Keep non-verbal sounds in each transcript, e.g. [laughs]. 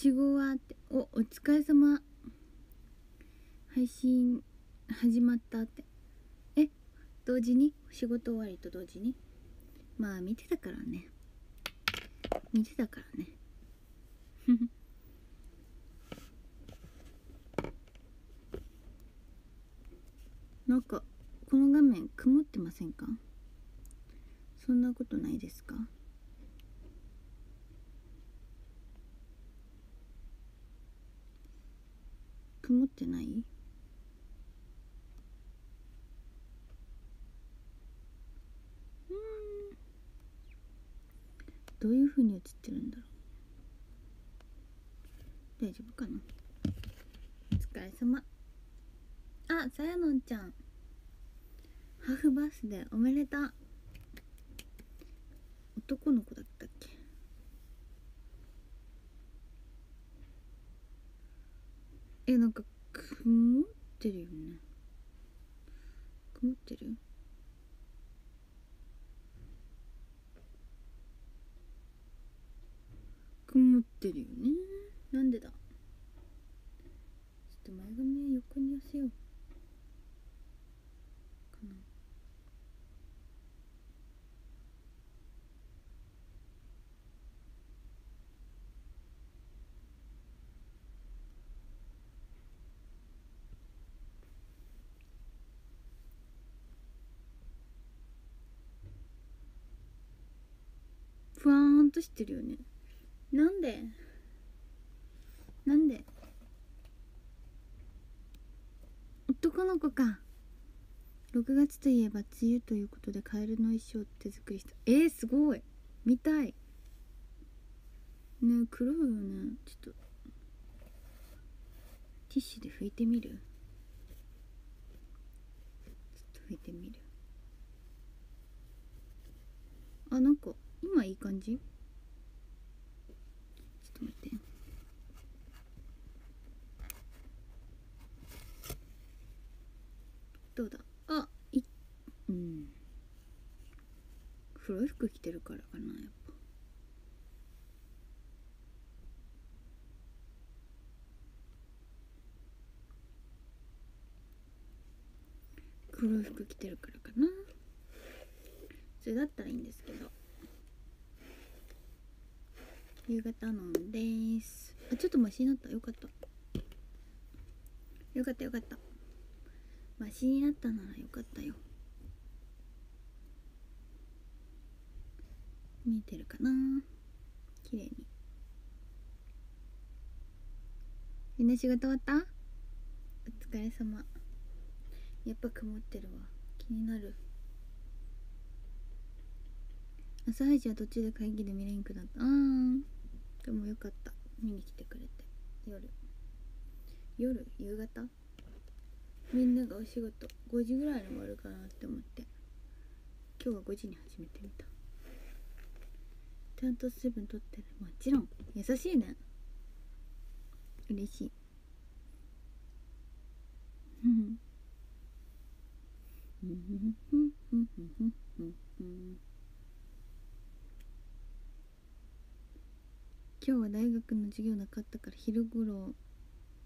しごはっておお疲れ様。配信始まったって。え同時に？仕事終わりと同時に？まあ見てたからね。見てたからね。なんかこの画面曇ってませんか？そんなことないですか？曇ってない？どういう風に映ってるんだろう？大丈夫かな？お疲れ様。あさやのんちゃん。ハーフバースデーおめでとう男の子だったっけ？えなんか曇ってるよね。曇ってる？曇ってるよね。なんでだ？ちょっと前髪横に寄せようかなふわーんとしてるよね。なんで？なんで？男の子か。6月といえば梅雨ということでカエルの衣装手作りした。えー、すごい。見たい。ね黒いよね。ちょっと。ティッシュで拭いてみる？ちょっと拭いてみる。あなんか。今いい感じ？ちょっと待って。どうだ？あいうん。黒い服着てるからかなやっぱ。黒い服着てるからかな。それだったらいいんですけど。夕方飲んです。あちょっとマシになった。よかった。よかったよかった。マシになったならよかったよ。見えてるかな？綺麗に。みんな仕事終わった？お疲れ様。やっぱ曇ってるわ。気になる。朝配信は途中で会議で見れんくなった。あでもよかった。見に来てくれて。夜。夜？夕方？みんながお仕事。5時ぐらいに終わるかなって思って。今日は5時に始めてみた。ちゃんと水分取ってる。もちろん。優しいね。嬉しい。うん。うん。うん。うん。うん。うん。うんうん今日は大学の授業なかったから昼頃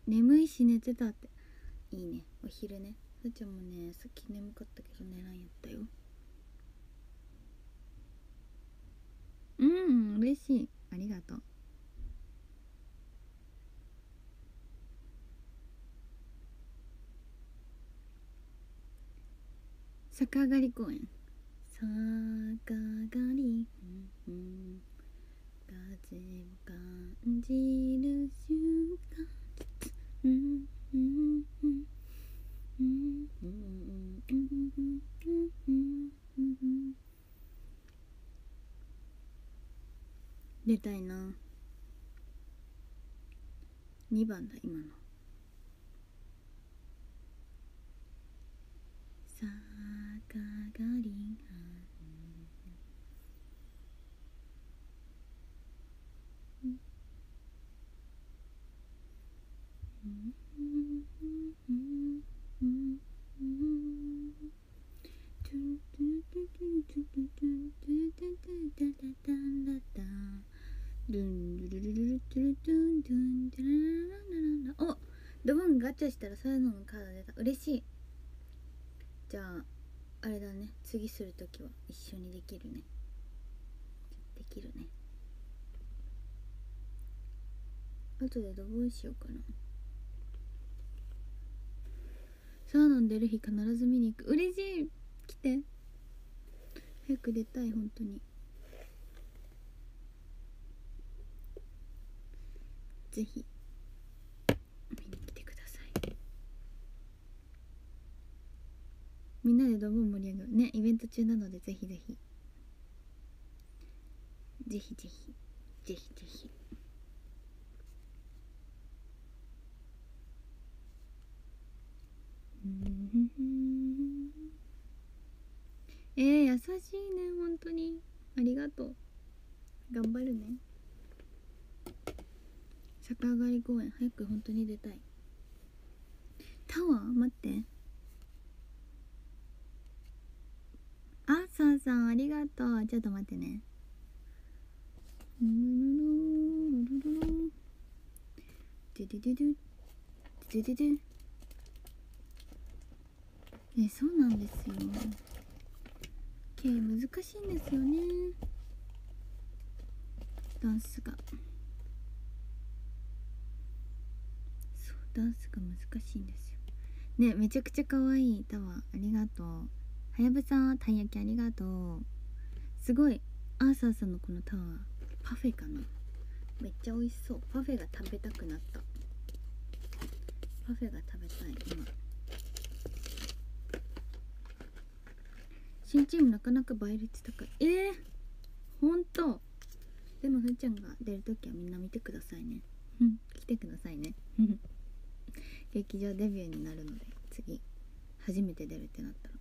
眠いし寝てたって。いいね。お昼ね。さちゃんもねさっき眠かったけど寝らんやったよ。うん嬉しい。ありがとう。逆上がり公園。逆上。がり、うんうん。風を感じる瞬間。出たいな。2番だ今のさかがりがおドボンガチャしたらそういののカード出た嬉しいじゃああれだね次する時は一緒にできるねできるね後でどうしようかなサーナン出る日必ず見に行く。嬉しい。来て。早く出たい本当に。ぜひ。見に来てください。みんなでどぶん盛り上がる。ねイベント中なのでぜひぜひ。ぜひぜひ。ぜひぜひ。[laughs] えー、優しいね本当に。ありがとう。頑張るね。逆上がり公園早く本当に出たい。タワー？待って。あさんさんありがとう。ちょっと待ってね。ルルルルルルルドゥドゥドゥ。ドゥドゥドゥドゥ。ねそうなんですよ。K 難しいんですよね。ダンスが。そうダンスが難しいんですよ。ねめちゃくちゃ可愛い。タワーありがとう。はやぶさたい焼きありがとう。すごい。アーサーさんのこのタワーパフェかな。めっちゃ美味しそう。パフェが食べたくなった。パフェが食べたい今。新チームなかなか倍率高い。えー、ほんとでもふーちゃんが出るときはみんな見てくださいね。うん。来てくださいね。[laughs] 劇場デビューになるので次初めて出るってなったら。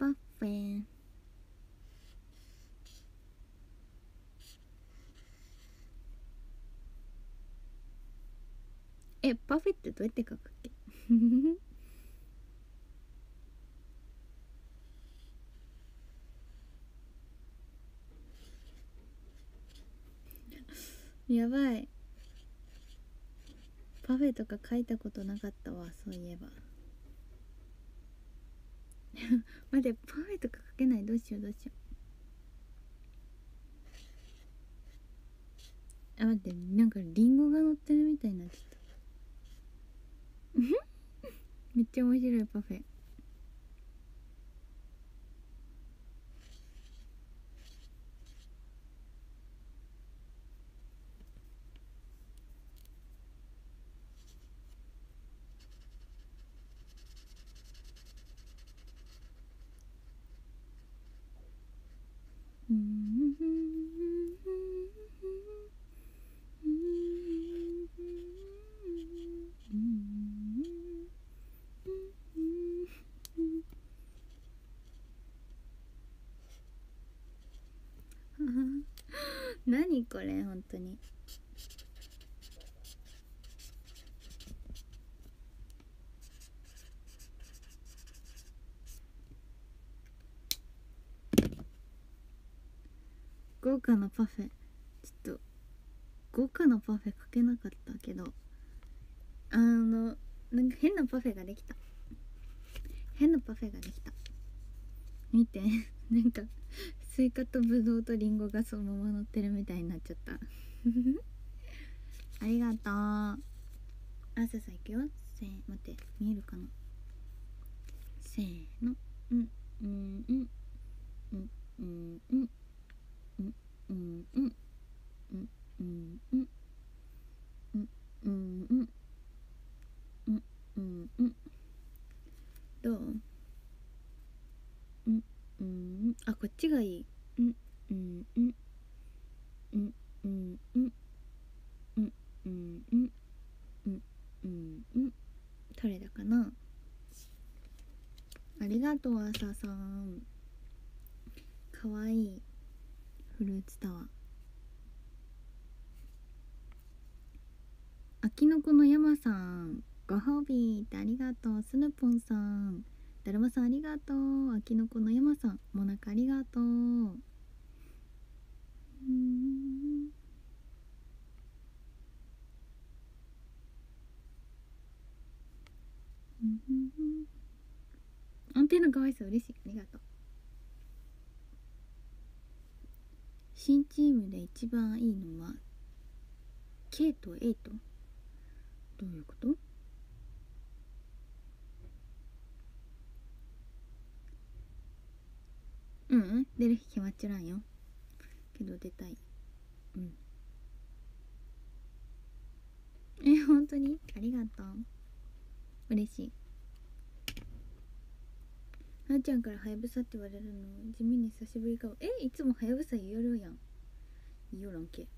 パッフェンえパフェってどうやって書くっけ？[laughs] やばい。パフェとか書いたことなかったわそういえば。[laughs] 待ってパフェとか書けない？どうしようどうしよう。あ待ってなんかリンゴが乗ってるみたいになっちゃった。[laughs] めっちゃ面白いパフェ何これ本当に豪華なパフェちょっと豪華なパフェかけなかったけどあのなんか変なパフェができた変なパフェができた見てなんかスイカとブドウとリンゴがそのまま乗ってがとう朝さんかわいいフルーツタワー。あきのこの山さんご褒美ってありがとう。スヌポンさんだるまさんありがとう。あきのこの山さんもなかありがとう。うん。アンテナかわいそう嬉しい。ありがとう。新チームで一番いいのは K と A とどういうこと？うんうん。出る日決まっちゃらんよ。けど出たい。うん。え本当に？ありがとう。嬉しい。なちゃんからはやぶさって言われるの？地味に久しぶりかも。えいつもはやぶさ言えるやん。言よらんけ。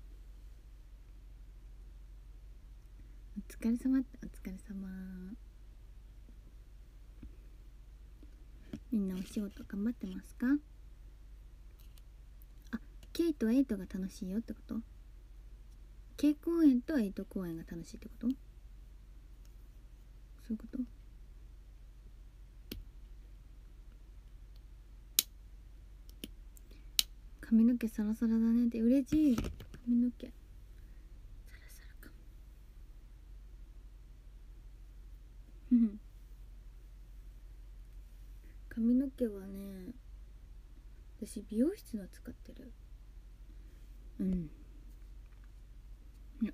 お疲れ様。ってお疲れ様。みんなお仕事頑張ってますか？あケイとエイトが楽しいよってこと？ケイ公園とエイト公園が楽しいってこと？そういうこと？髪の毛サラサラだねって。嬉しい。髪の毛。サラサラか。も髪の毛はね私美容室の使ってる。うん。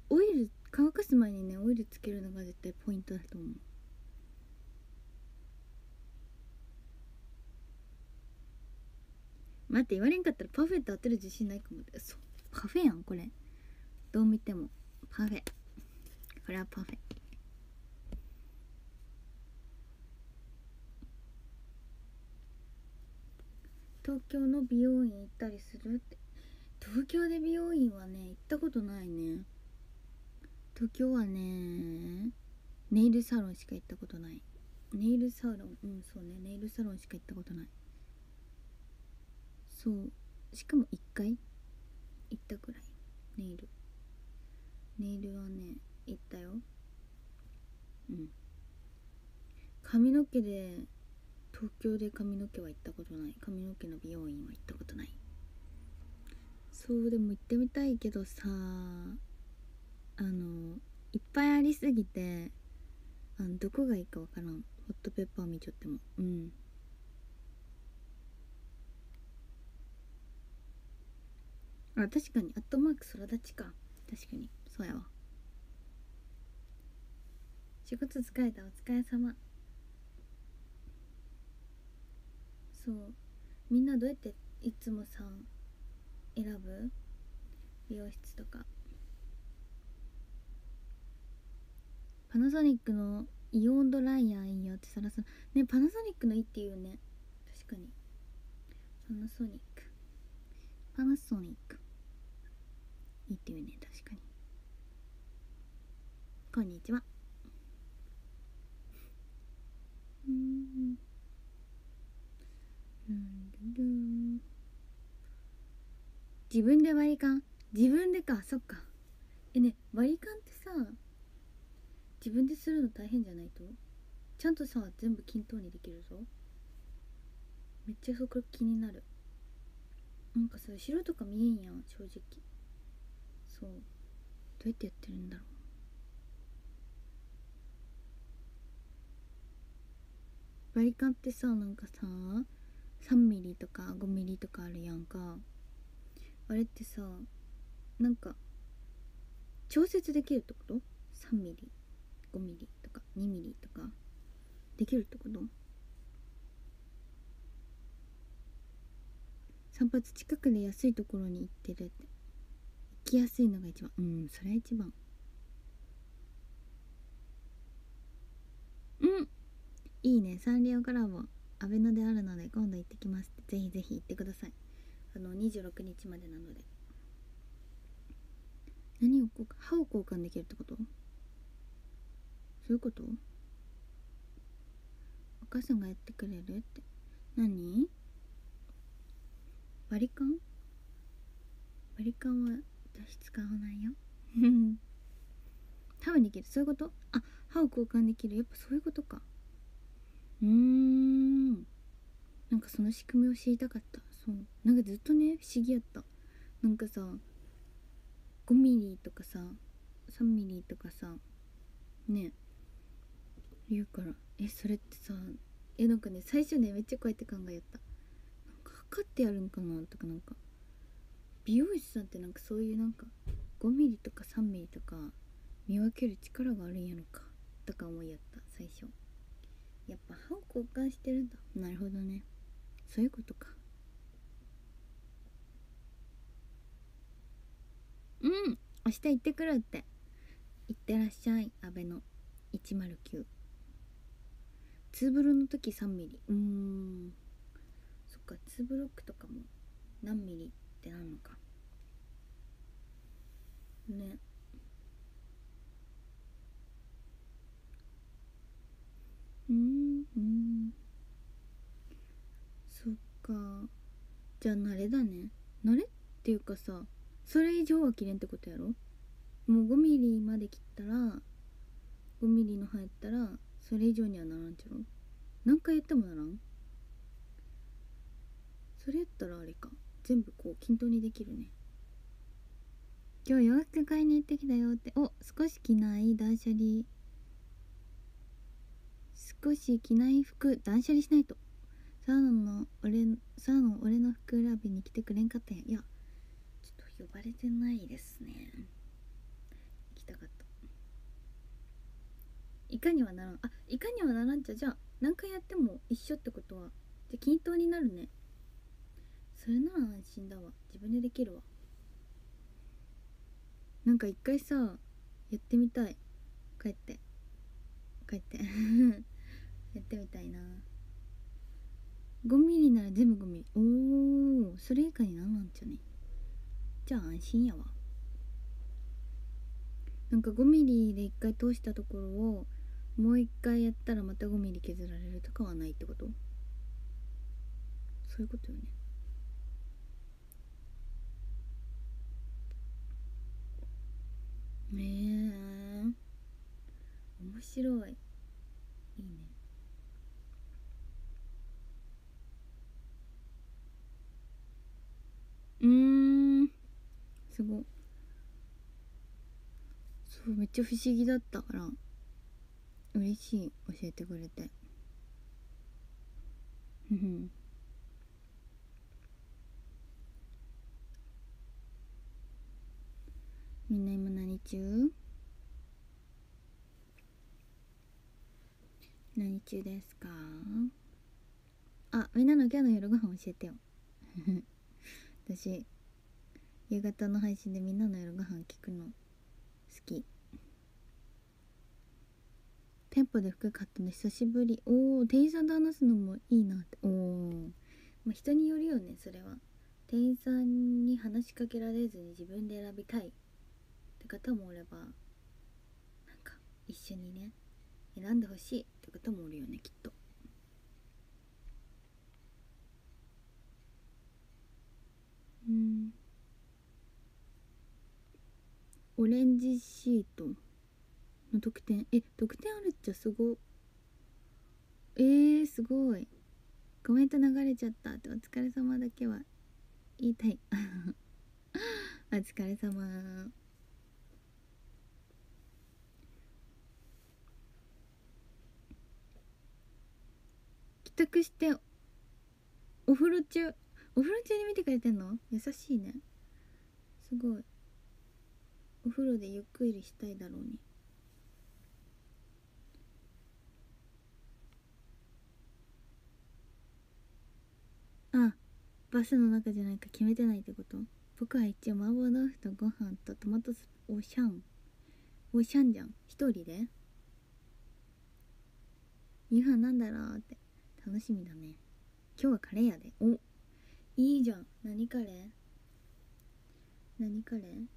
オイル乾かす前にねオイルつけるのが絶対ポイントだと思う。待って言われんかったらパフェって当てる自信ないかも。そう。パフェやんこれ。どう見ても。パフェ。これはパフェ。東京の美容院行ったりするって。東京で美容院はね行ったことないね。東京はねネイルサロンしか行ったことない。ネイルサロン。うんそうね。ネイルサロンしか行ったことない。そう。しかも1回？行ったくらい。ネイル。ネイルはね行ったよ。うん。髪の毛で東京で髪の毛は行ったことない。髪の毛の美容院は行ったことない。そうでも行ってみたいけどさあのいっぱいありすぎてあのどこがいいかわからん。ホットペッパー見ちゃっても。うん。あ確かに。アットマーク空立ちか。確かに。そうやわ。仕事疲れたお疲れ様。そう。みんなどうやっていつもさん選ぶ？美容室とか。パナソニックのイオンドライヤーいいよってさらさねパナソニックのいいっていうね。確かに。パナソニック。パナソニック。いいっていうね確かに。こんにちは。うん。自分で割り勘自分でかそっかえね割り勘ってさ自分でするの大変じゃないとちゃん。とさ全部均等にできるぞめっちゃそこ気になるなん。かさ後ろとか見えん。やん。正直そう。どうやってやってるんだろう。バリカンってさなんかさ3ミリとか5ミリとかあるやんか。あれってさなんか調節できるってこと ?3 ミリ5ミリとか2ミリとか。できるってこと？散髪近くで安いところに行ってるって。きやすいのが一番。うんそれは一番。うんいいね。サンリオコラボアベノであるので今度行ってきます。ぜひぜひ行ってください。あの26日までなので。何を交換歯を交換できるってこと？そういうこと？お母さんがやってくれるって。何？割り勘割り勘は私使わないよ。歯はできる。そういうこと？あ歯を交換できる。やっぱそういうことか。うーん。なんかその仕組みを知りたかった。そう。なんかずっとね不思議やった。なんかさ5ミリとかさ3ミリとかさね。言うから。えそれってさえなんかね最初ねめっちゃこうやって考えやった。なんか測ってやるんかな？とかなんか。美容師さんってなんかそういうなんか5ミリとか3ミリとか見分ける力があるんやろかとか思いやった最初。やっぱ歯を交換してるんだ。なるほどね。そういうことか。うん。明日行ってくるって。行ってらっしゃい。阿部の。109ツーブロの時3ミリ。うーん。そっか。ツーブロックとかも何ミリってなんのか。ね。うんうん。そっか。じゃあ慣れだね。慣れっていうかさそれ以上は切れんってことやろ？もう5ミリまで切ったら5ミリの入ったらそれ以上にはならんちゃろ？何回やってもならん？それやったらあれか。全部こう均等にできるね。今日洋服買いに行ってきたよって。お少し着ない断捨離。少し着ない服。断捨離しないと。サーノの俺サーノ俺の服選びに来てくれんかったんや。いやちょっと呼ばれてないですね。行きたかった。いかにはならん。あいかにはならんじゃ。じゃあ何回やっても一緒ってことは。じゃあ均等になるね。それなら安心だわ。自分でできるわ。なんか一回さやってみたい。帰って。帰って。[laughs] やってみたいな。5ミリなら全部5ミ。リおおそれ以下になんなんちゃね？じゃあ安心やわ。なんか5ミリで1回通したところをもう1回やったらまた5ミリ削られるとかはないってこと？そういうことよね。ねえ。面白い。いいね。うん。すごそうめっちゃ不思議だったから。嬉しい。教えてくれて。ふふみんな今何中？何中ですか？あみんなの今日の夜ご飯教えてよ。[laughs] 私夕方の配信でみんなの夜ご飯聞くの好き。店舗で服買ったの久しぶり。おお店員さんと話すのもいいなって。おおまあ人によるよねそれは。店員さんに話しかけられずに自分で選びたい。って方もおればなんか一緒にね選んでほしいって方もおるよねきっと。うん。オレンジシートの得点え得点あるっちゃすごえー、すごい。コメント流れちゃった。ってお疲れ様だけは。言いたい。[laughs] お疲れ様。帰宅してお風呂中お風呂中に見てくれてんの？優しいね。すごい。お風呂でゆっくりしたいだろうに。あバスの中じゃないか決めてないってこと？僕は一応麻婆豆腐とご飯とトマトスープおシャンおシャンじゃん。一人で。夕飯なんだろうって。楽しみだね。今日はカレーやで。おいいじゃん。何カレー？何カレー？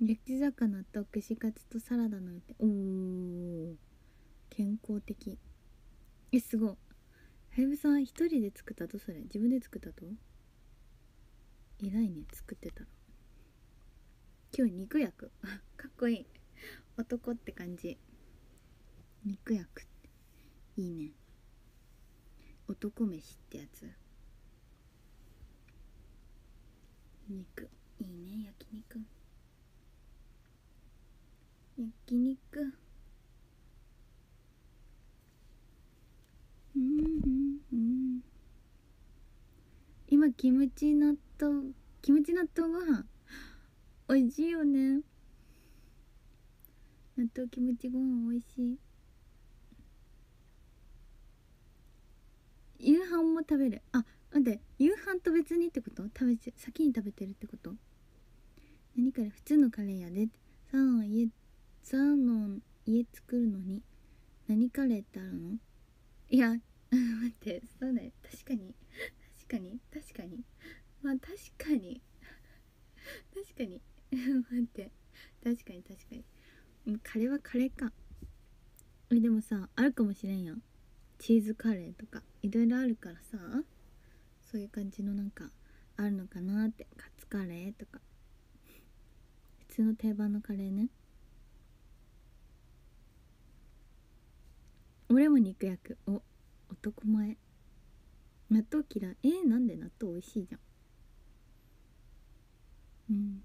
焼き魚と串カツとサラダの予定おー。健康的。えすごい。はやぶさん一人で作ったと？それ。自分で作ったと？偉いね。作ってたら。今日肉焼く [laughs] かっこいい。男って感じ。肉焼くっていいね。男飯ってやつ。肉。いいね。焼肉。焼肉。うんうんうん。今キムチ納豆キムチ納豆ご飯。美味しいよね。納豆キムチご飯美味しい。夕飯も食べる。あ待って夕飯と別にってこと？食べち先に食べてるってこと？何から普通のカレーやで。サーの家サーの家作るのに。何カレーってあるの？いや [laughs] 待ってそうね確かに。確かに。確かに。まあ確かに。確かに。[laughs] 待って。確かに確かに。カレーはカレーか。えでもさあるかもしれんやん。チーズカレーとかいろいろあるからさそういう感じのなんかあるのかなって。カツカレーとか。普通の定番のカレーね。俺も肉焼く。お男前。納豆嫌い。えー、なんで納豆美味しいじゃん。うん。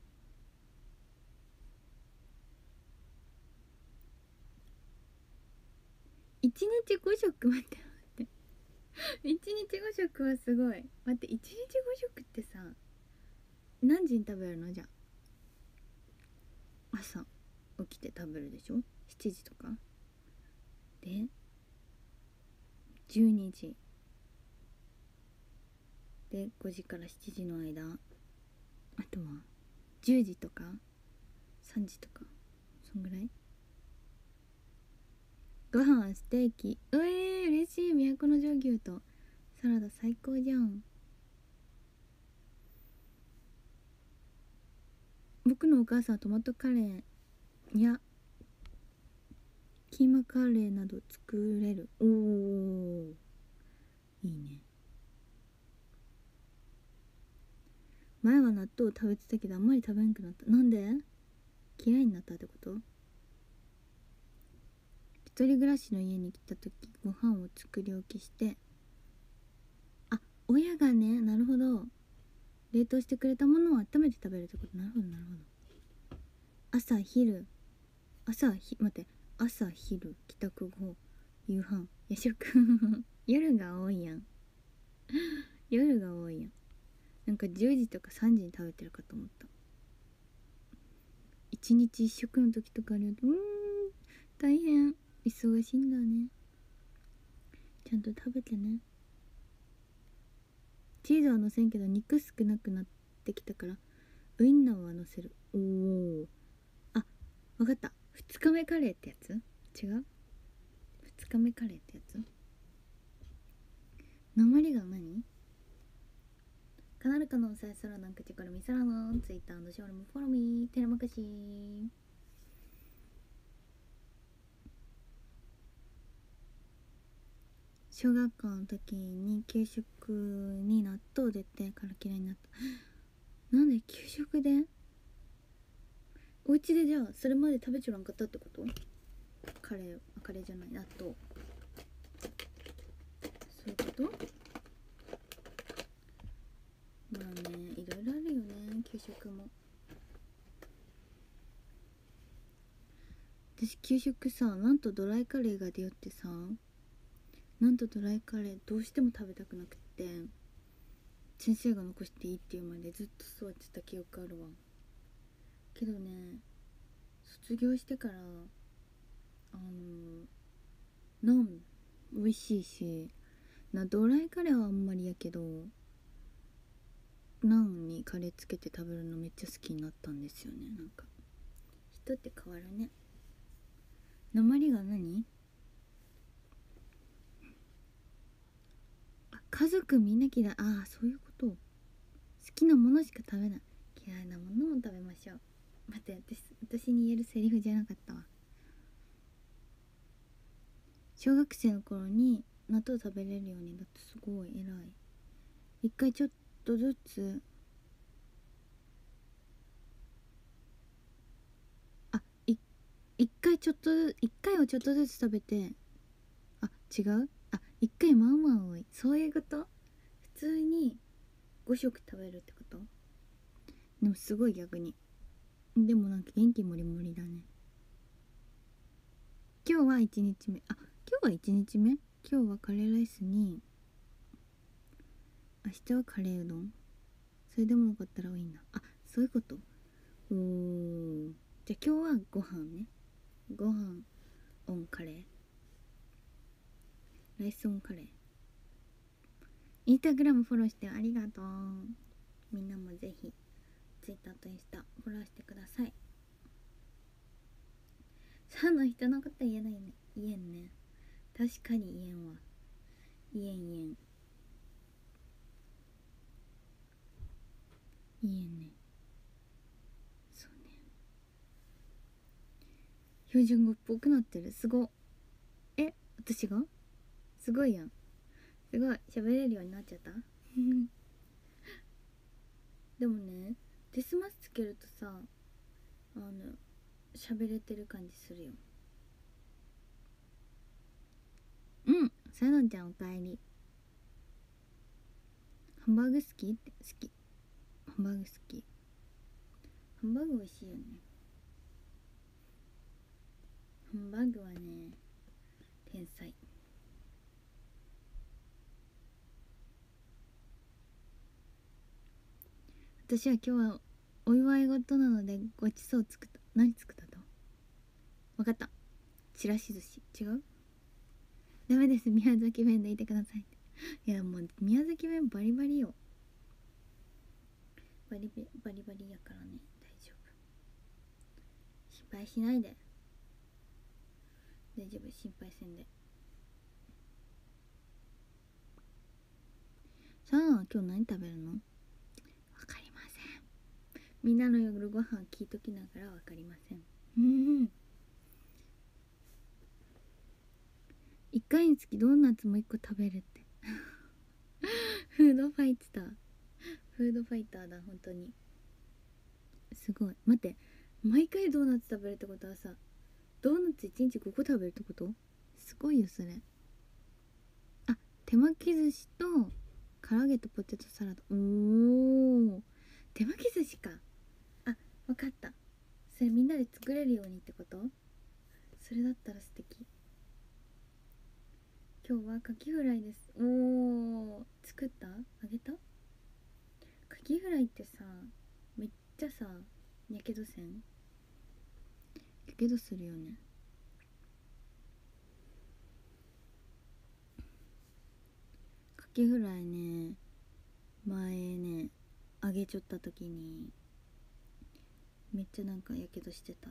一日5食待って待って。一日5食はすごい。待って一日5食ってさ何時に食べるの？じゃ朝。起きて食べるでしょ？7時とか。で12時。で5時から7時の間。あとは10時とか3時とか。そんぐらい？ご飯ステーキ。うえー、嬉しい。都の上牛とサラダ最高じゃん。僕のお母さんはトマトカレーやキーマカレーなど作れる。おおいいね。前は納豆を食べてたけどあんまり食べんくなった。なんで？嫌いになったってこと？一人暮らしの家に来た時ご飯を作り置きしてあ親がねなるほど冷凍してくれたものを温めて食べるってこと。なるほどなるほど。朝昼朝ひ待って朝昼帰宅後夕飯。夜食。[laughs] 夜が多いやん。[laughs] 夜が多いやん。なんか10時とか3時に食べてるかと思った。一日一食の時とかあるとうん大変。忙しいんだね。ちゃんと食べてね。チーズはのせんけど肉少なくなってきたからウインナーはのせる。おおあわかった。2日目カレーってやつ？違う？2日目カレーってやつ？鉛が何？カナルカのさえそらなんかちからみさらのツイッターのショールもフォローミー。テレマカシー。小学校の時に給食に納豆出てから嫌いになった。なんで給食で？お家でじゃあそれまで食べちょらんかったってこと？カレーあカレーじゃない納豆。そういうこと？まあねいろいろあるよね給食も。私給食さなんとドライカレーが出よってさ。なんとドライカレーどうしても食べたくなくって先生が残していいっていうまでずっと座ってた記憶あるわ。けどね卒業してからあのナン美味しいしなドライカレーはあんまりやけどナンにカレーつけて食べるのめっちゃ好きになったんですよねなんか。人って変わるね。鉛が何？家族みんな嫌い。ああそういうこと。好きなものしか食べない。嫌いなものも食べましょう。待って私私に言えるセリフじゃなかったわ。小学生の頃に納豆食べれるようになってすごい偉い。一回ちょっとずつあい一回ちょっと一回をちょっとずつ食べて。あ違う？あ1回まあまあ多いそういうこと普通に5食食べるってこと？でもすごい逆に。でもなんか元気もりもりだね。今日は1日目。あ今日は1日目？今日はカレーライスに明日はカレーうどん。それでも残ったら多いんだあそういうこと。おー。じゃあ今日はご飯ね。ご飯オンカレー。ライスオンカレーインスタグラムフォローしてありがとう。みんなもぜひツイッターとインスタフォローしてください。さあの人のこと言えないね。言えんね。確かに言えんわ。言えん言えん。言えんね。そうね。標準語っぽくなってる。すご。え私が？すごいやん。すごい。喋れるようになっちゃった？[laughs] でもねデスマスつけるとさあの喋れてる感じするよ。うん。さのんちゃんおかえり。ハンバーグ好き？って好き。ハンバーグ好き。ハンバーグ美味しいよね。ハンバーグはね天才私は今日はお祝い事なのでごちそう作った何作ったと？分かった。ちらし寿司。違う？ダメです。宮崎弁でいてください。いやもう宮崎弁バリバリよ。バリバリバリやからね。大丈夫。心配しないで。大丈夫。心配せんで。さあ今日何食べるの？みんなの夜ご飯聞いときながらわかりません。うん。一回につきドーナツも一個食べるって。[laughs] フードファイター。フードファイターだ本当に。すごい。待って。毎回ドーナツ食べるってことはさドーナツ1日5個食べるってこと？すごいよそれ。あ手巻き寿司と唐揚げとポテトサラダ。おー。手巻き寿司かあわかった。それみんなで作れるようにってこと？それだったら素敵。今日はカキフライです。おー作った？あげた？カキフライってさめっちゃさやけどせん？やけどするよね。カキフライね前ね揚げちょった時にめっちゃなんかやけどしてた。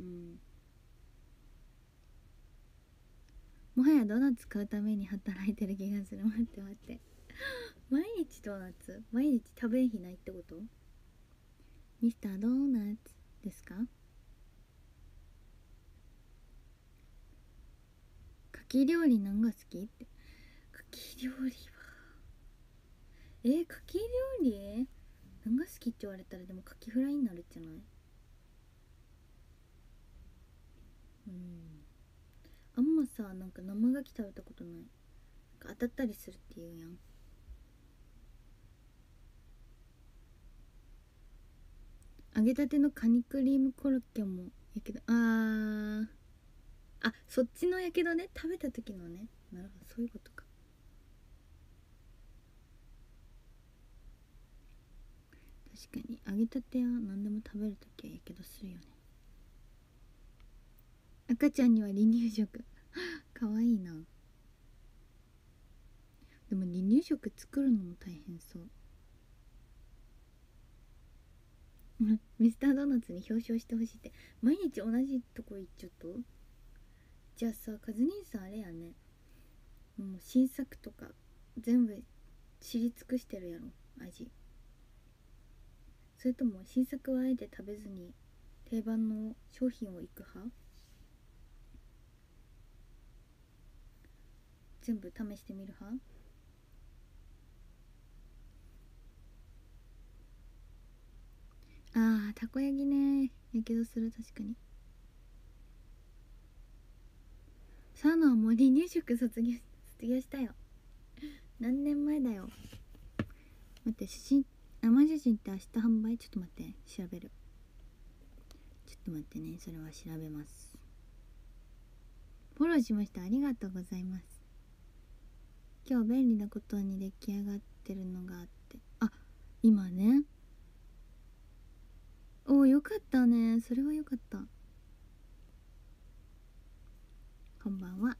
うん。もはやドーナツ買うために働いてる気がする。待って待って。[laughs] 毎日ドーナツ？毎日食べん日ないってこと？ミスタードーナツですか？牡蠣料理なんが好き？って。牡蠣料理は。えー、牡蠣料理？なんが好きって言われたらでも牡蠣フライになるんじゃない？うん。あんまさなんか生牡蠣食べたことない。当たったりするっていうやん。揚げたてのカニクリームコロッケもやけど。あー。あそっちのやけどね。食べた時のね。なるほど。そういうことか確かに。揚げたては何でも食べる時はやけどするよね。赤ちゃんには離乳食。[laughs] かわいいな。でも離乳食作るのも大変そう。[laughs] ミスタードーナツに表彰してほしいって。毎日同じとこ行っちゃった？じゃあさカズ兄さんあれやね。もう新作とか全部知り尽くしてるやろ味。それとも新作はあえて食べずに定番の商品をいく派？全部試してみる派？あーたこ焼きね。やけどする確かに。サーノはもう離乳食卒業卒業したよ。何年前だよ。待って写真生写真って明日販売？ちょっと待って調べる。ちょっと待ってねそれは調べます。フォローしました。ありがとうございます。今日便利なことに出来上がってるのがあって。あ今ね。おおよかったね。それはよかった。こんばんは。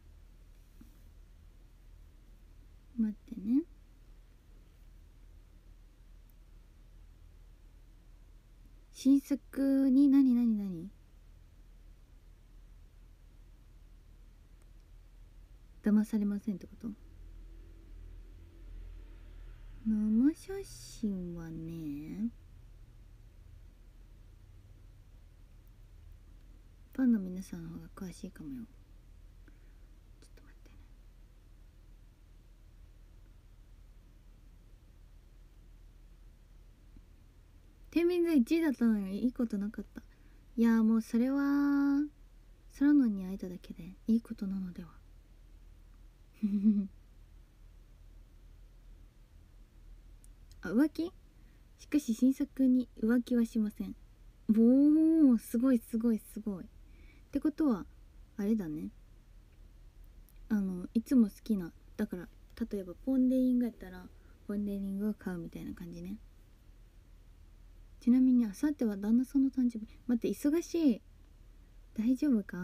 待ってね。新作に何何何？騙されませんってこと？生写真はね。ファンの皆さんの方が詳しいかもよちょっと待ってね天秤座1位だったのよいいことなかった。いやもうそれは空のに会えただけでいいことなのでは。[laughs] あ浮気？しかし新作に浮気はしません。おおすごいすごいすごい。ってことはあれだね。あのいつも好きなだから例えばポン・デ・リングやったらポン・デ・リングを買うみたいな感じね。ちなみにあさっては旦那さんの誕生日。待って忙しい。大丈夫か？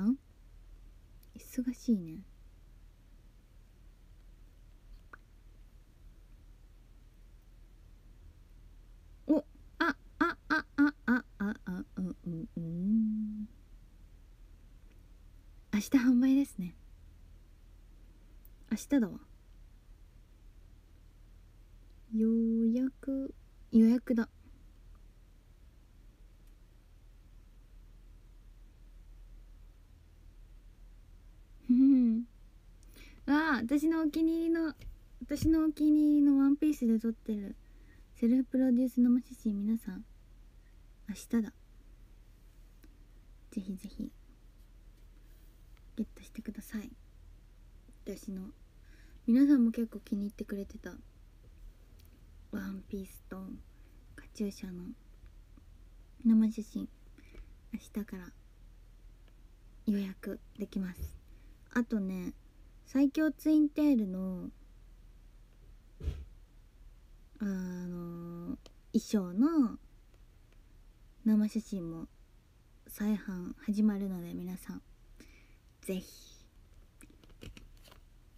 忙しいね。おあああああああうんうんうん。明日販売ですね。明日だわ予約予約だうんわあ私のお気に入りの私のお気に入りのワンピースで撮ってるセルフプロデュース生写真皆さん明日だ。ぜひぜひゲットしてください。私の皆さんも結構気に入ってくれてたワンピースとカチューシャの生写真明日から予約できます。あとね最強ツインテールのあの衣装の生写真も再販始まるので皆さんぜひ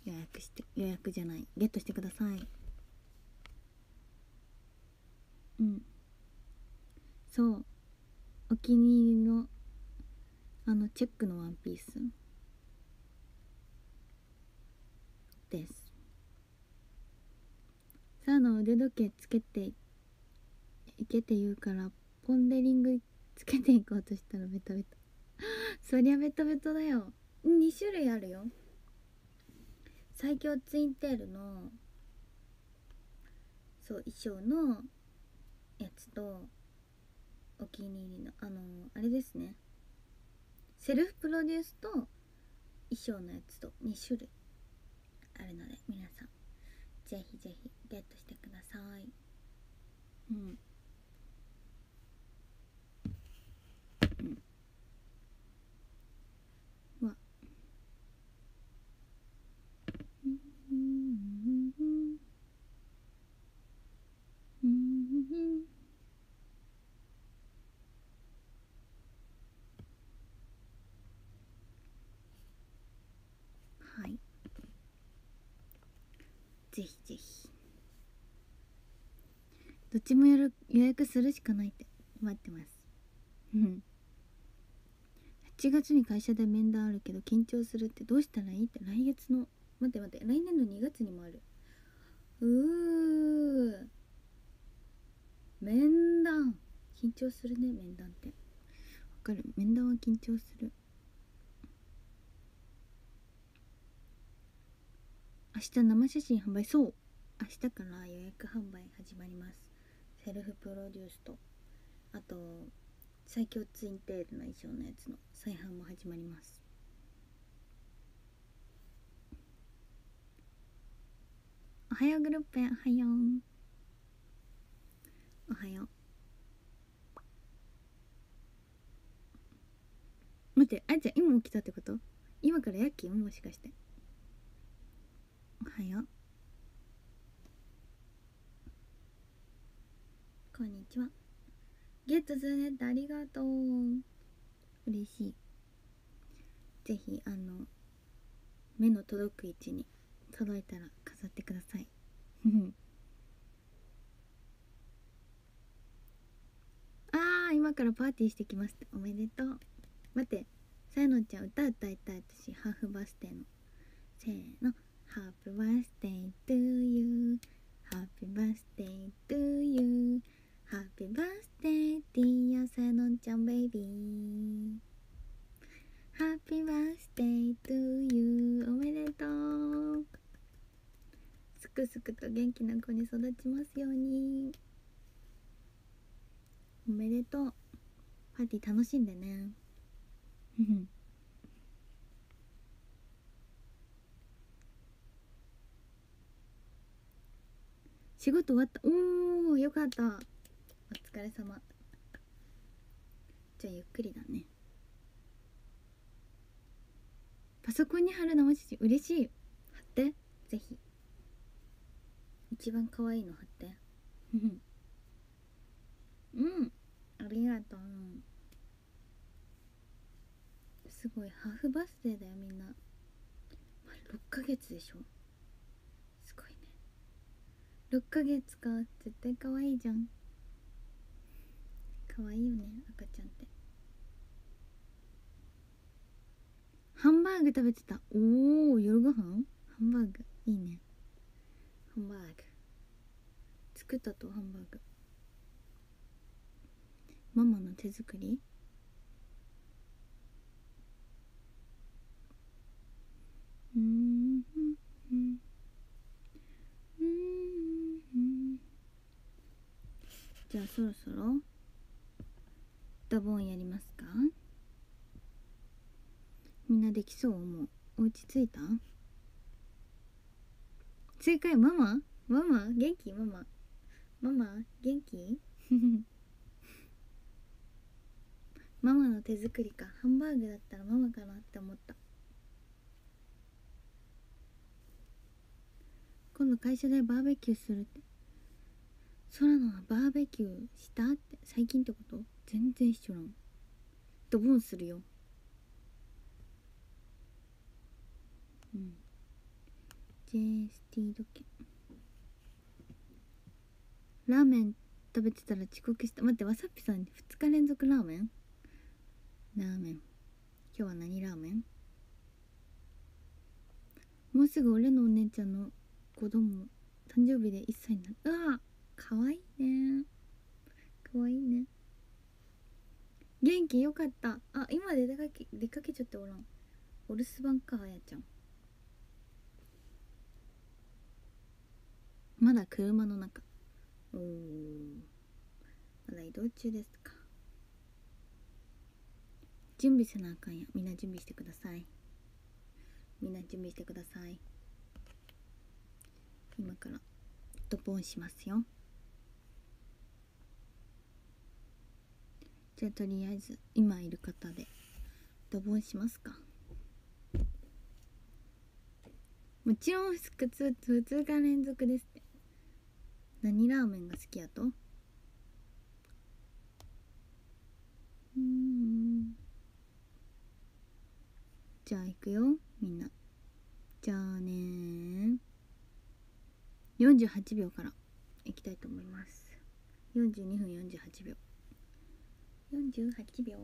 予約して予約じゃないゲットしてください。うん。そう。お気に入りのあのチェックのワンピース。です。サーの腕時計つけていけって言うからポン・デ・リングつけていこうとしたらベタベタそりゃベタベタだよ。2種類あるよ。最強ツインテールのそう衣装のやつとお気に入りのあのあれですね。セルフプロデュースと衣装のやつと2種類。あるので皆さんぜひぜひゲットしてください。うんわうんうんうんうんはいぜひぜひ。どっちもやる予約するしかないって待ってます。うん。8月に会社で面談あるけど緊張するってどうしたらいいって来月の待って待って来年の2月にもある。うー。面談。緊張するね面談って。わかる。面談は緊張する。明日生写真販売？そう。明日から予約販売始まります。セルフプロデュースと。あと最強ツインテールの衣装のやつの。再販も始まります。おはようグループおはよう。おはよう。待ってあいちゃん今起きたってこと？今から夜勤もしかして。おはよ。うこんにちは。ゲットするねってありがとう。嬉しい。ぜひあの目の届く位置に届いたら飾ってください。[laughs] あー今からパーティーしてきました。おめでとう。待って。さやのちゃん歌歌いたい。私ハーフバースデーの。せーの。ハッピーバースデートゥーユーHappy birthday to you Happy birthday dear さやのちゃん baby Happy birthday to you おめでとうすくすくと元気な子に育ちますように。おめでとうパーティー楽しんでね仕事終わった。おーよかった。お疲れ様。じゃあゆっくりだね。パソコンに貼る生写真嬉しい。貼って。ぜひ。一番可愛いの貼って。[laughs] うん。ありがとう。すごい。ハーフバースデーだよみんな。6ヶ月でしょ。6ヶ月か絶対可愛いじゃん。可愛いよね赤ちゃんって。ハンバーグ食べてた。おお夜ご飯？ハンバーグ。いいね。ハンバーグ。作ったとハンバーグ。ママの手作り？うんうんうん。じゃあそろそろドボンやりますか？みんなできそう？もうお家着いた？正解ママ？ママ？元気？ママ？ママ？元気？[laughs] ママの手作りか？ハンバーグだったらママかなって思った。今度会社でバーベキューするって。空のバーベキューした？って最近ってこと全然一緒なんドボンするようん。JST 時計ラーメン食べてたら遅刻した。待ってわさびさん2日連続ラーメン？ラーメン。今日は何ラーメン？もうすぐ俺のお姉ちゃんの子供誕生日で1歳になる。うわかわいいね。かわいいね。元気？よかった。あ今で出かけ出かけちゃっておらん。お留守番かあやちゃん。まだ車の中。おおまだ移動中ですか。準備せなあかんや。みんな準備してください。みんな準備してください。今からドボンしますよ。じゃあとりあえず今いる方でドボンしますか。もちろん2日2日連続ですって。何ラーメンが好きやと？うん。じゃあ行くよみんな。じゃあね48秒から行きたいと思います。42分48秒。48秒。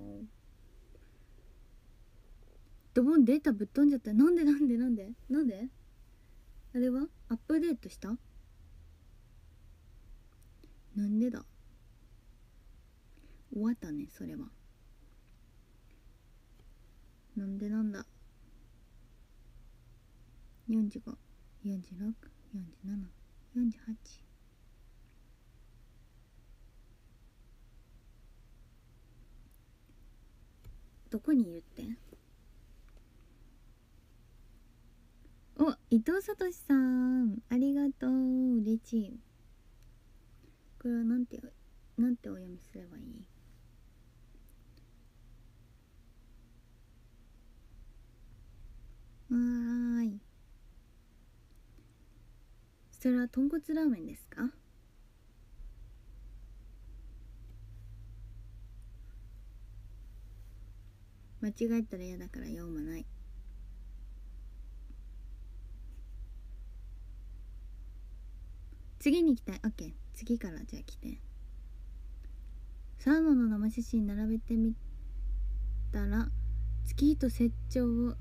ドボンデータぶっ飛んじゃった。なんで？[laughs] なんで？なんで？なんで？あれは？アップデートした？なんでだ？終わったねそれは。なんでなんだ？454647どこにいるってお伊藤聡さん。ありがとう。嬉しい。これはなんてなんてお読みすればいい？わーい。それは豚骨ラーメンですか？間違えたら嫌だから読まない。次に行きたい。OK 次からじゃあ来て。サーモンの生写真並べてみたら月と成長を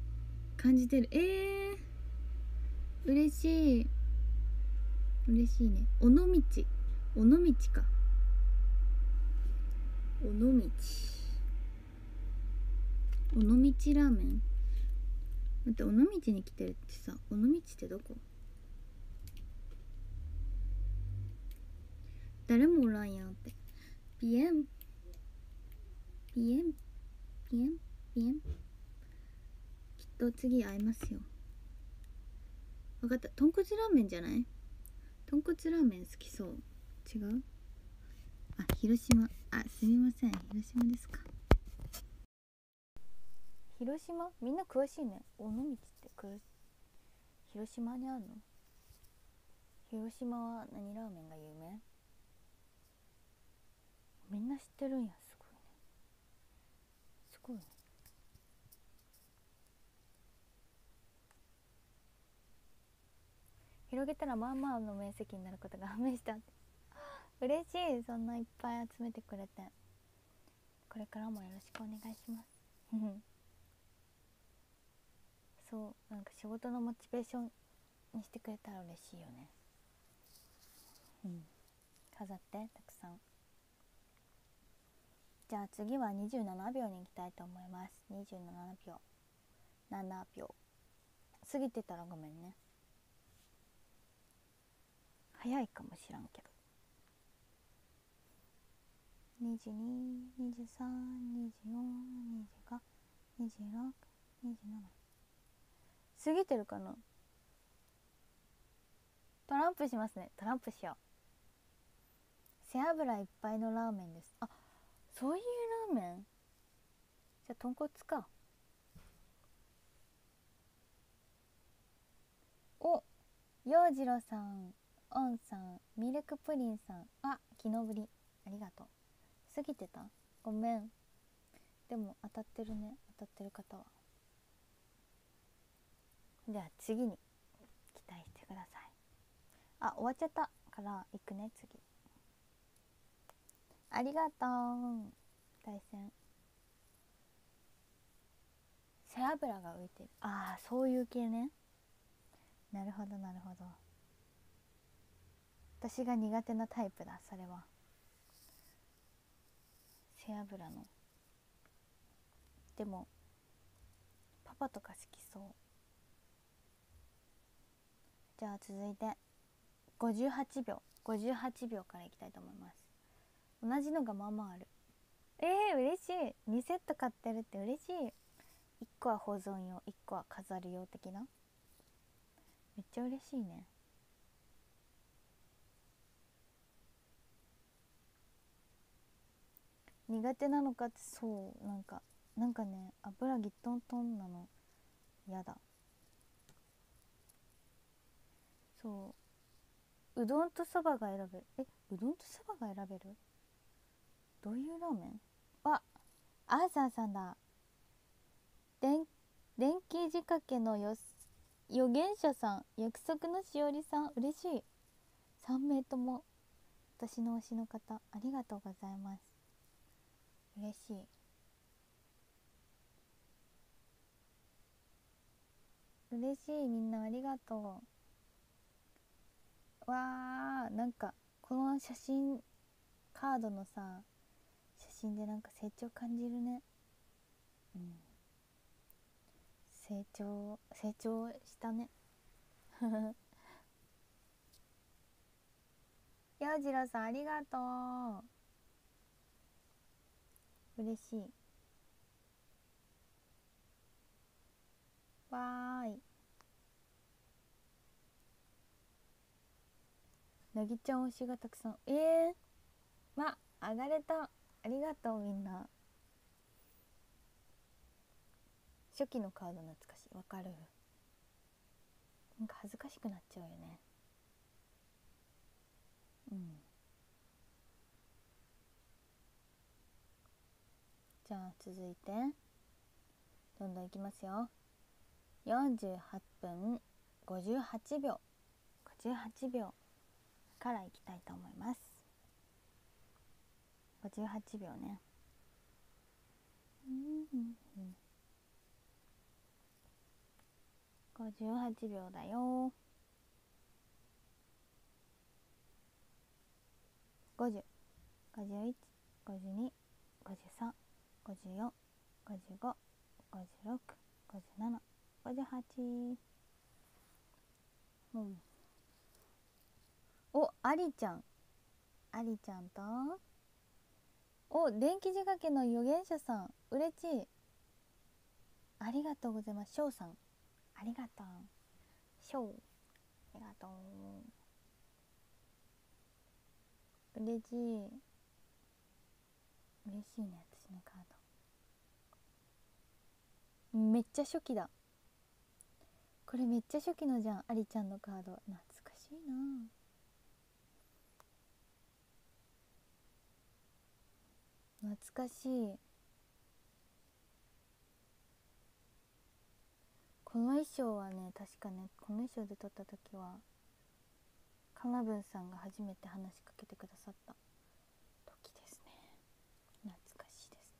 感じてる。えー、嬉しい。嬉しいね。尾道。尾道か。尾道。尾道ラーメン？待って尾道に来てるってさ尾道ってどこ？誰もおらんやんって。ピエン。ピエン。ピエン？ピエン？きっと次会えますよ。分かった。豚骨ラーメンじゃない？豚骨ラーメン好きそう。違う？あ広島。あすみません。広島ですか。広島？みんな詳しいね。尾道って広島にあるの？広島は何ラーメンが有名？みんな知ってるんや。すごいね。すごいね。広げたらまあまあの面積になることが判明した。[laughs] 嬉しい。そんないっぱい集めてくれて。これからもよろしくお願いします。そうなんか仕事のモチベーションにしてくれたら嬉しいよね。うん。飾ってたくさん。じゃあ次は27秒に行きたいと思います。27秒。7秒。過ぎてたらごめんね。早いかもしらんけど。222324252627過ぎてるかな？トランプしますね。トランプしよう。背脂いっぱいのラーメンです。あそういうラーメン？じゃあ豚骨か。お洋次郎さんオンさんミルクプリンさん。あ昨日ぶり。ありがとう。過ぎてた？ごめん。でも当たってるね。当たってる方は。じゃあ次に期待してください。あ終わっちゃったから行くね次。ありがとう。対戦。背脂が浮いてる。ああそういう系ね。なるほどなるほど。私が苦手なタイプだそれは。背脂の。でもパパとか好きそう。じゃあ続いて。58秒。58秒からいきたいと思います。同じのがまあまあある。えー、嬉しい。2セット買ってるって嬉しい。1個は保存用。1個は飾る用的な。めっちゃ嬉しいね。苦手なのかってそうなんかなんかね油ぎっとんとんなの。嫌だ。そう。うどんとそばが選べる。えうどんとそばが選べる？どういうラーメン？あアーサーさんだ。電電気仕掛けのよ予言者さん約束のしおりさん嬉しい。3名とも私の推しの方ありがとうございます。嬉しい。嬉しいみんなありがとう。わーなんかこの写真カードのさ写真でなんか成長感じるね。うん。成長成長したね。[laughs] 洋次郎さんありがとう。嬉しい。わーい。なぎちゃん推しがたくさん。ええー、まあ上がれた。ありがとうみんな。初期のカード懐かしい。わかる？なんか恥ずかしくなっちゃうよね。うん。じゃあ続いて。どんどんいきますよ。48分58秒。58秒。からいきたいと思います。58秒ね。58秒だよ。50 51 52 53 54 55 56 57 58うん。おありちゃん。ありちゃんと？お電気仕掛けの預言者さん。嬉しい。ありがとうございます。しょうさん。ありがとう。しょうありがとう。嬉しい。嬉しいね私のカード。めっちゃ初期だ。これめっちゃ初期のじゃんありちゃんのカード。懐かしいな。懐かしい。この衣装はね確かねこの衣装で撮った時はかなぶんさんが初めて話しかけてくださった時ですね。懐かしいです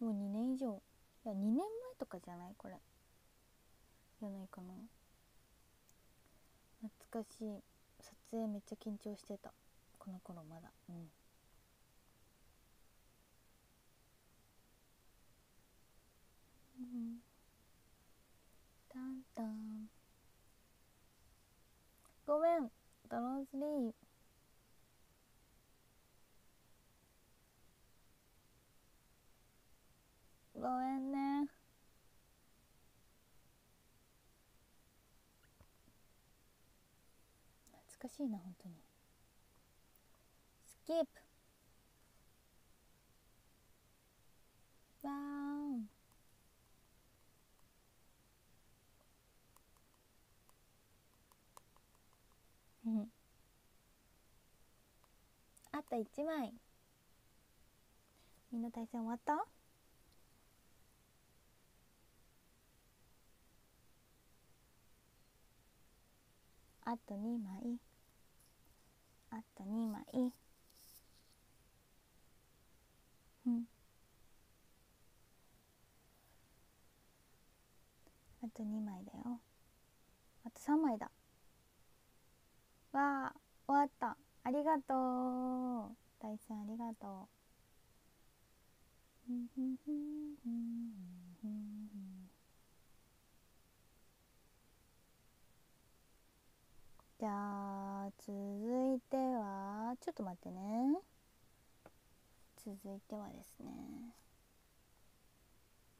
ね。もう2年以上。いや2年前とかじゃない？これ。じゃないかな。懐かしい。撮影めっちゃ緊張してた。この頃まだ。うん。タンタン。ごめん。ドローズリー。ごめんね。懐かしいな本当に。スキップ。わーんうん。あと1枚。みんな対戦終わった？あと2枚。あと2枚。うん。あと2枚だよ。あと3枚だ。わあ終わった。ありがとう。大さんありがとう。じゃあ続いてはちょっと待ってね。続いてはですね。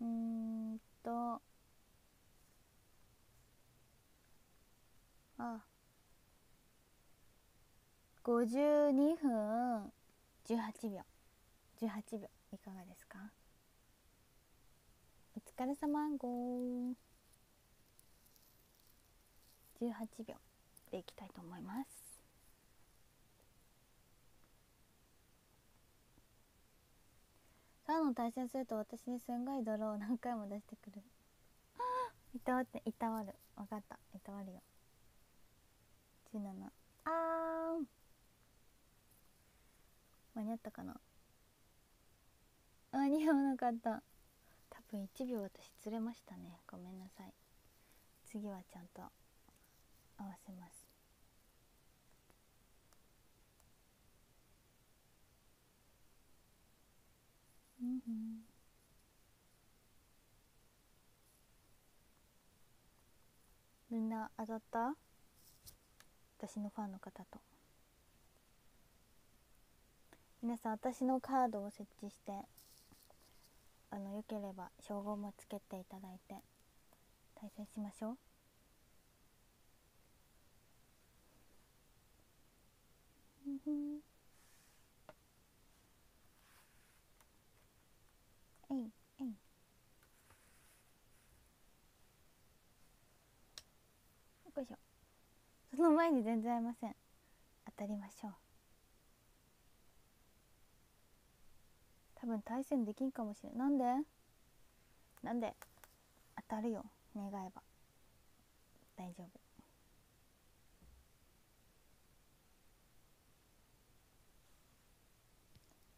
うんと。あ52分18秒。18秒。いかがですか？お疲れ様。ご18秒でいきたいと思います。3の対戦すると私にすんごい泥を何回も出してくる。[laughs] いたわっていたわる。分かった。いたわるよ。17あーん。間に合ったかな？間に合わなかった。多分1秒私ずれましたね。ごめんなさい。次はちゃんと合わせます。うんうん。みんな当たった？私のファンの方と。皆さん私のカードを設置してあのよければ称号もつけていただいて対戦しましょう。えいえい。よいしょ。その前に全然会いません。当たりましょう。多分対戦できんかもしれん。なんで？なんで？当たるよ。願えば。大丈夫。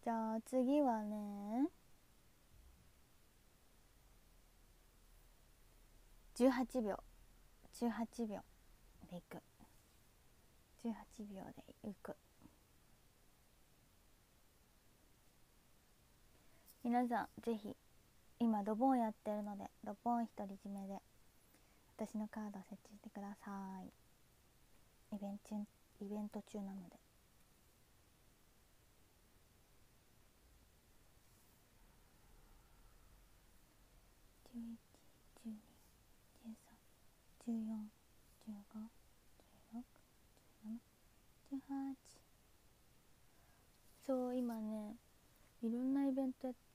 じゃあ次はね。18秒。18秒でいく。18秒でいく。皆さんぜひ今ドボンやってるのでドボン独り占めで私のカードを設置してください。イベントイベント中なので。14151617181八。そう今ねいろんなイベントやって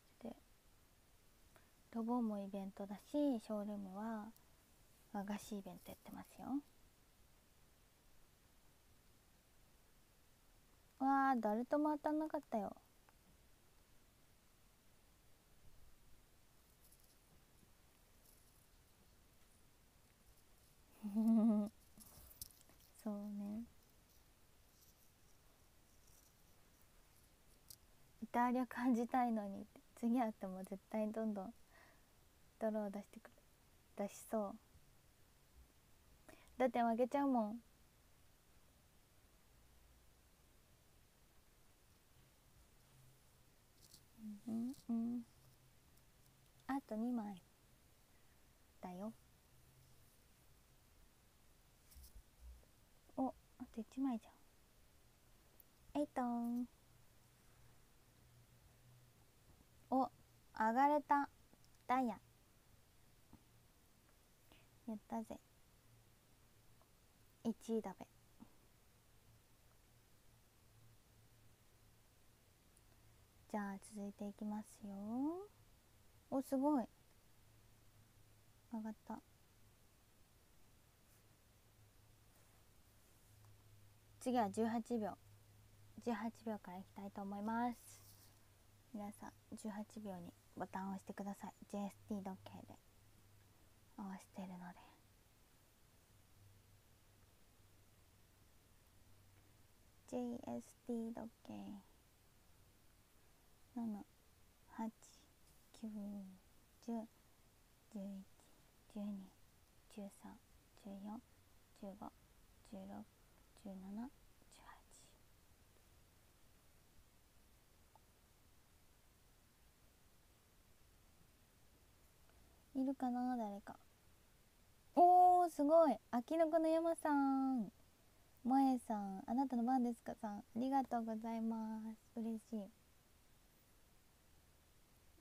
てロボもイベントだしショールームは和菓子イベントやってますよ。わあ誰とも当たんなかったよ。[laughs] そうね。イタリア感じたいのに次会っても絶対どんどんドロー出してくる出しそう。だって負けちゃうもん。うんうんあと2枚だよ。おあと1枚じゃん。えいとんお上がれた。ダイヤ。やったぜ。1位だべ。じゃあ続いていきますよ。おすごい。上がった。次は18秒。18秒からいきたいと思います。皆さん18秒にボタンを押してください。JST 時計で。合わせてるので。JST 時計7 8 9 10 11 12 13 14 15 16 17 18いるかな誰かおーすごい。秋の子の山さん。萌えさんあなたの番ですかさん。ありがとうございます。嬉しい。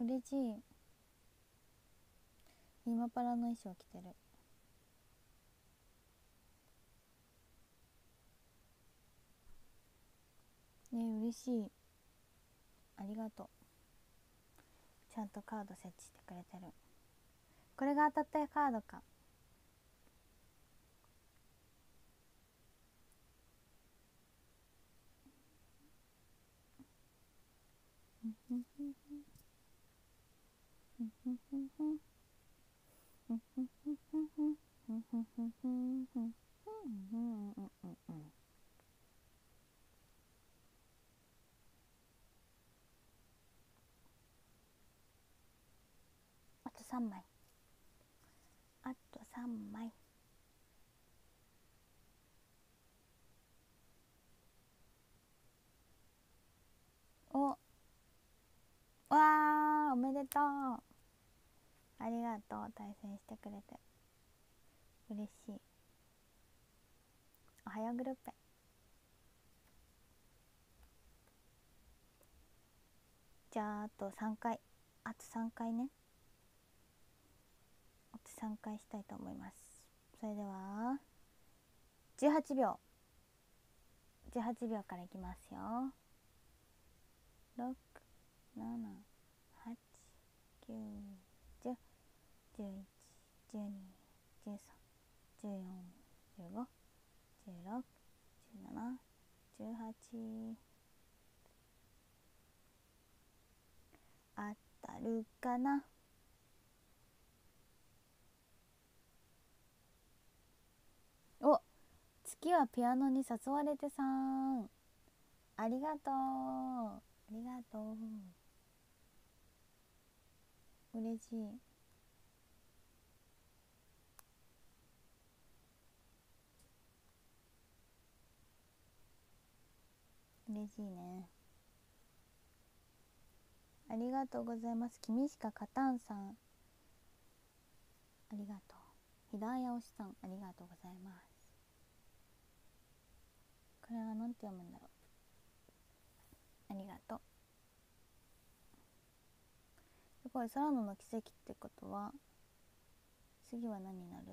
嬉しい。今パラの衣装着てる。ね嬉しい。ありがとう。ちゃんとカード設置してくれてる。これが当たったカードか。あと3枚。あと3枚おわわーおめでとう。ありがとう対戦してくれて。嬉しい。おはようグループ。じゃああと3回。あと3回ね。あと3回したいと思います。それでは18秒。78秒からいきますよ。6 7 8 9 10 11 12 13 14 15 16 17 18当たるかなお月はピアノに誘われてさんありがとうありがとう嬉しい。嬉しいね。ありがとうございます。君しか勝たんさん。ありがとう。ひだやおしさんありがとうございます。これは何て読むんだろう。ありがとう。すごい空野の奇跡ってことは次は何になる？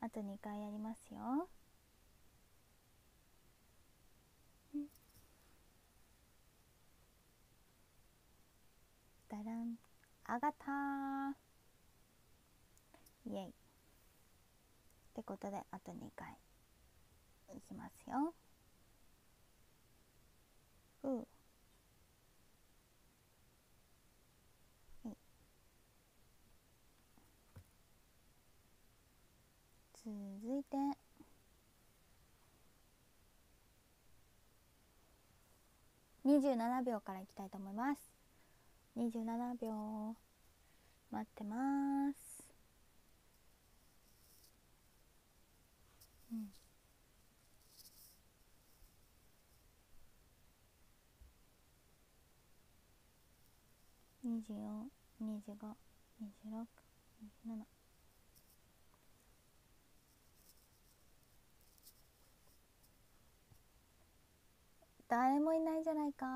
あと2回やりますよ。だらんあがったイエイってことであと2回いきますよふう続いて27秒からいきたいと思います27秒待ってます。うん。24、25、26、27誰もいないじゃないか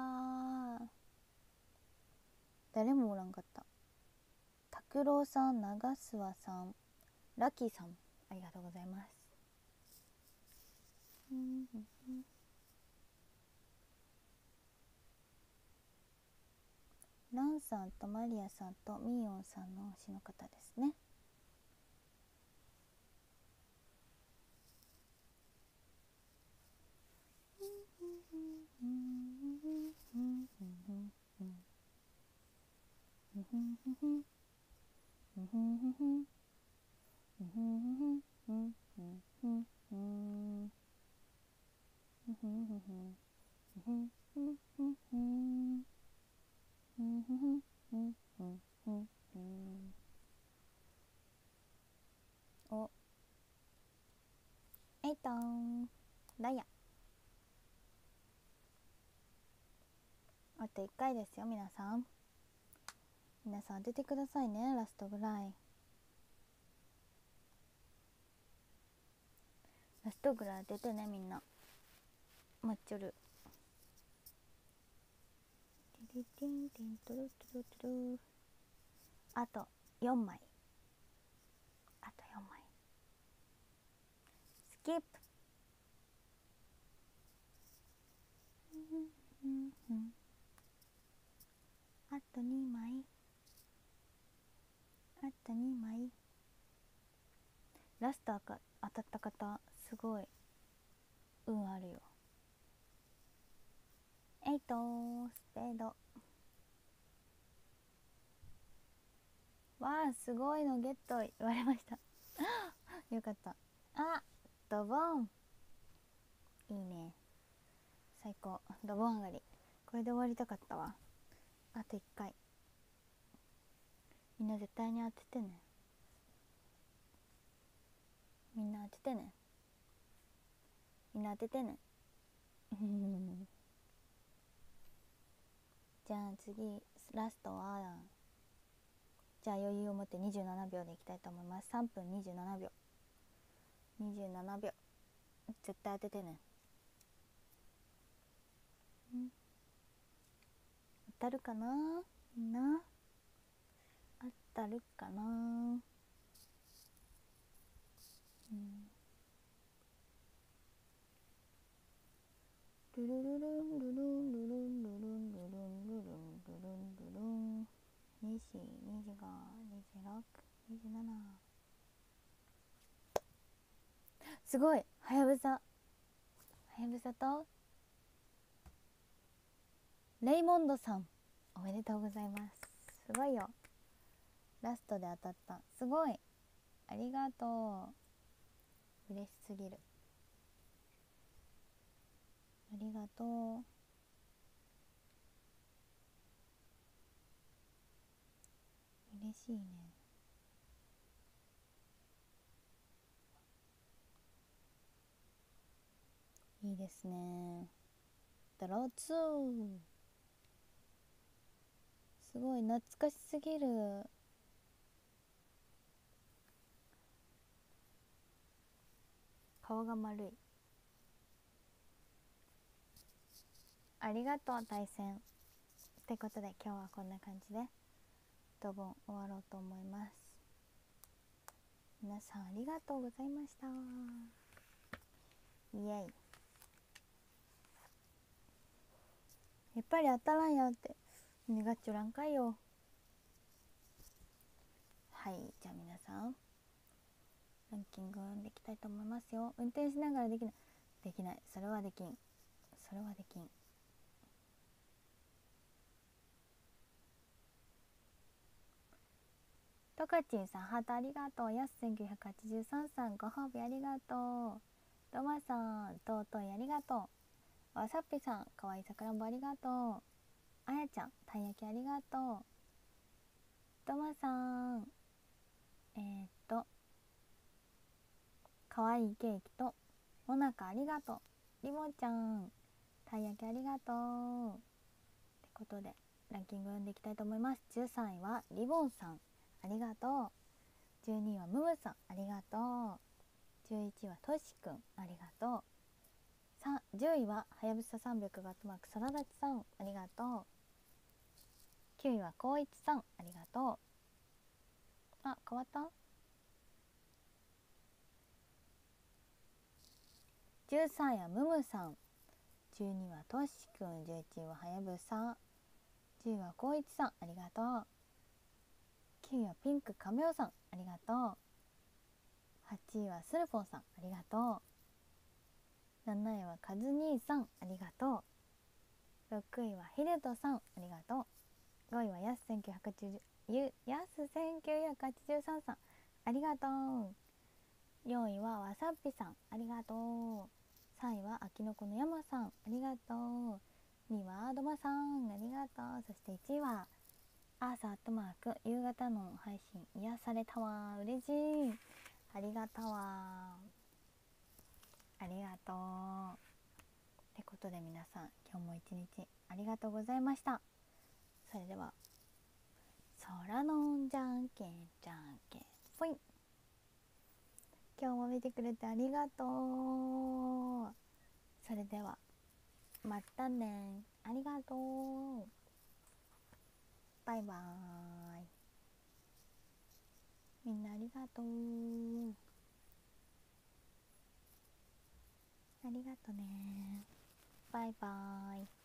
誰もおらんかった。拓郎さん長諏訪さんラッキーさんありがとうございます。ランさんとマリアさんとミーヨンさんの推しの方ですね。おえいとんダイヤあと1回ですよ皆さん。皆さん当ててくださいねラストぐらい。ラストぐらい当ててねみんな。待っちょる。ティティンティントゥルトゥルトゥル。あと4枚。あと4枚。スキップ。あと2枚。あと2枚。ラスト当たった方すごい運あるよ。えいとスペード。わあすごいのゲット言われました。[laughs] よかった。あドボン。いいね。最高。ドボン上がり。これで終わりたかったわ。あと1回。みんな絶対に当ててね。みんな当ててね。みんな当ててね。[laughs] じゃあ次ラストはじゃあ余裕を持って27秒でいきたいと思います。3分27秒27秒絶対当ててね。当たるかな？みんな？当たるかな。うん。ルルルルンルルンルルンルルンルルンルルンルルンルルン2四2時が2627すごいはやぶさはやぶさとレイモンドさんおめでとうございますすごいよラストで当たった。すごい。ありがとう。嬉しすぎる。ありがとう。嬉しいね。いいですね。ドローツー。すごい懐かしすぎる。顔が丸い。ありがとう対戦。ってことで今日はこんな感じでドボン終わろうと思います。皆さんありがとうございました。イエイ。やっぱり当たらんやって。願っちょらんかいよ。はいじゃあ皆さん。ランキング読んでいきたいと思いますよ。運転しながらできない。できない。それはできん。それはできん。トカチンさんハートありがとう。やす1983さんご褒美ありがとう。ドマさんとうといありがとう。わさっぴさんかわいいさくらんぼありがとう。あやちゃんたい焼きありがとう。ドマさんえー、っとかわいケーキともなかありがとう。りもちゃんたい焼きありがとう。ってことでランキング読んでいきたいと思います。13位はリボンさん。ありがとう。12位はムムさん。ありがとう。11位はトシくんありがとう。10位ははやぶさ300ガットマークそらだちさん。ありがとう。9位はこういちさん。ありがとう。あ変わった？13位はムムさん。12位はトシくん11位ははやぶさ10位はこういちさん。ありがとう。9位はピンクカメオさん。ありがとう。8位はスルポンさん。ありがとう。7位はカズ兄さん。ありがとう。6位はヒデトさん。ありがとう。5位はヤス1980ヤス1983さん。ありがとう。4位はわさっぴさん。ありがとう。3位はあきのこの山さんありがとう。2位はアドマさんありがとう。そして1位はアーサーアットマーク夕方の配信癒されたわ。嬉しい。ありがたわ。ありがとう。ってことで皆さん今日も一日ありがとうございました。それでは空のじゃんけんじゃんけんぽい。今日も見てくれてありがとう。それではまたね。ありがとう。バイバーイ。みんなありがとう。ありがとね。バイバーイ。